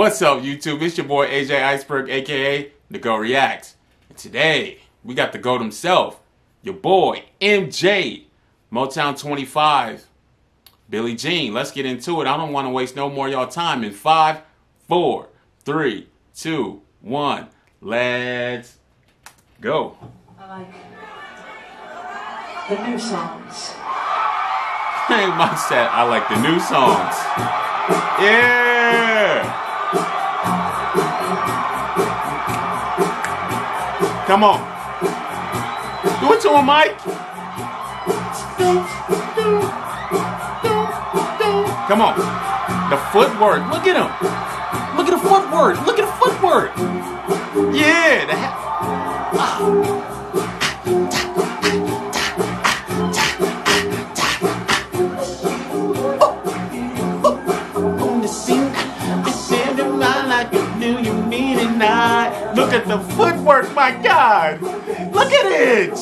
What's up, YouTube? It's your boy AJ Iceberg, aka The Goat Reactzz. And today, we got the GOAT himself, your boy MJ, Motown 25, Billie Jean. Let's get into it. I don't want to waste no more y'all time. In five, four, three, two, one, let's go. I like the new songs. Hey, Mike said, I like the new songs. Yeah! Come on. Do it to him, Mike. Come on. The footwork. Look at him. Look at the footwork. Look at the footwork. Yeah. The not. Look at the footwork, my God. Look at it.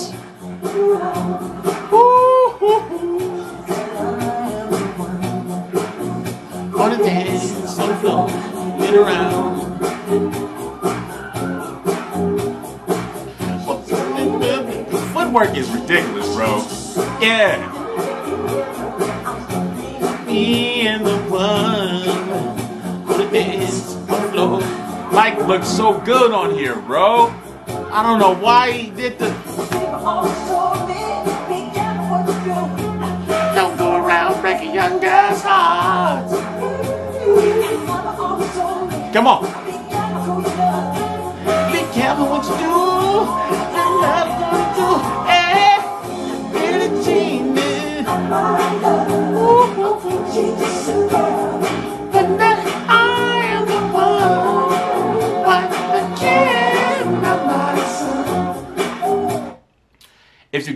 On the dance, on the floor, get around. The footwork is ridiculous, bro. Yeah. Me and the one on the dance on the floor. Mike looks so good on here, bro. I don't know why he did the. Don't go around breaking young girls' hearts. Come on. Be careful what you do. The love gonna do. Hey, Billie Jean.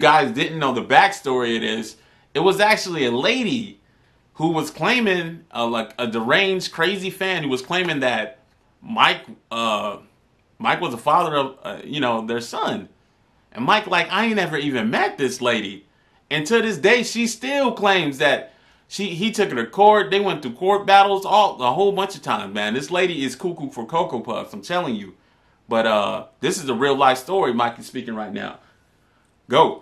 Guys didn't know the backstory, it is it was actually a lady who was claiming, uh, like a deranged, crazy fan who was claiming that Mike, uh, Mike was the father of, uh, you know, their son. And Mike, like, I ain't ever even met this lady. And to this day, she still claims that she he took her to court. They went through court battles all a whole bunch of times, man. This lady is cuckoo for Cocoa Puffs, I'm telling you. But uh this is a real life story Mike is speaking right now. Go.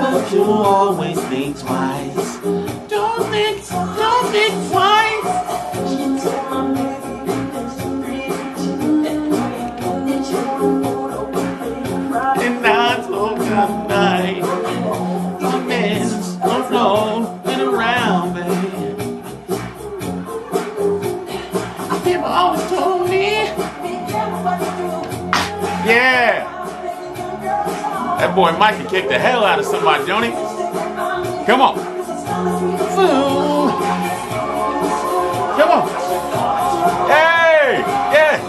never do always think twice. Don't think, don't think twice. And I spoke at That boy Mike can kick the hell out of somebody, don't he? Come on. Come on. Hey! Yeah!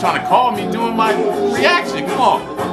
Trying to call me doing my reaction. Come on.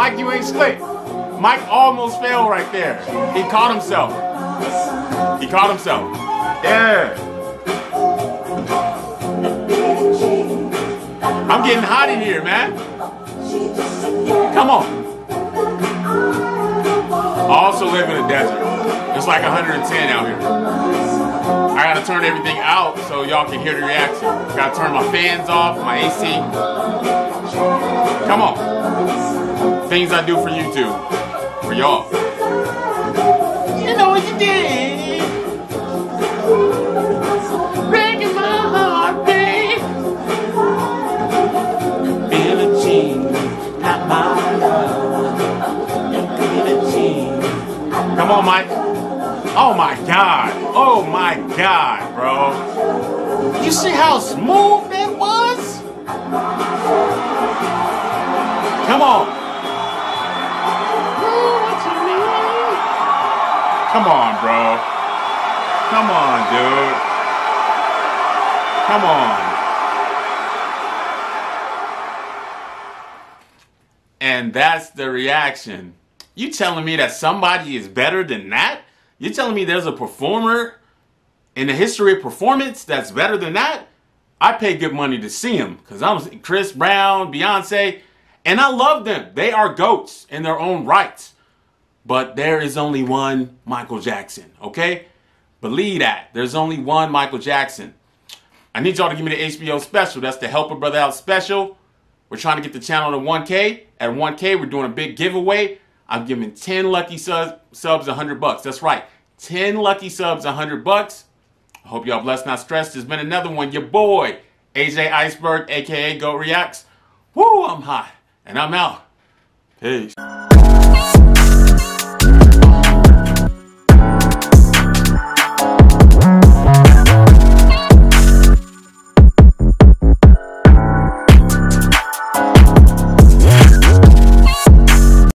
Mike, you ain't slick. Mike almost fell right there. He caught himself. He caught himself. Yeah. I'm getting hot in here, man. Come on. I also live in a desert. It's like 110 out here. I gotta turn everything out so y'all can hear the reaction. Gotta turn my fans off, my AC. Come on. Things I do for YouTube. For y'all. You know what you did. Breaking my heart, babe. Billie Jean, not my love. Billie Jean. Come on, Mike. Oh my God. Oh my God, bro. You see how smooth that was? Come on. Come on, bro. Come on, dude. Come on. And that's the reaction. You telling me that somebody is better than that? You telling me there's a performer in the history of performance that's better than that? I pay good money to see him because I'm Chris Brown, Beyonce, and I love them. They are goats in their own rights. But there is only one Michael Jackson, okay? Believe that. There's only one Michael Jackson. I need y'all to give me the HBO special. That's the Help a Brother Out special. We're trying to get the channel to 1K. At 1K, we're doing a big giveaway. I'm giving 10 lucky subs, subs 100 bucks. That's right. 10 lucky subs 100 bucks. I hope y'all blessed, not stressed. There's been another one. Your boy, AJ Iceberg, aka Goat Reactzz. Woo, I'm hot. And I'm out. Peace.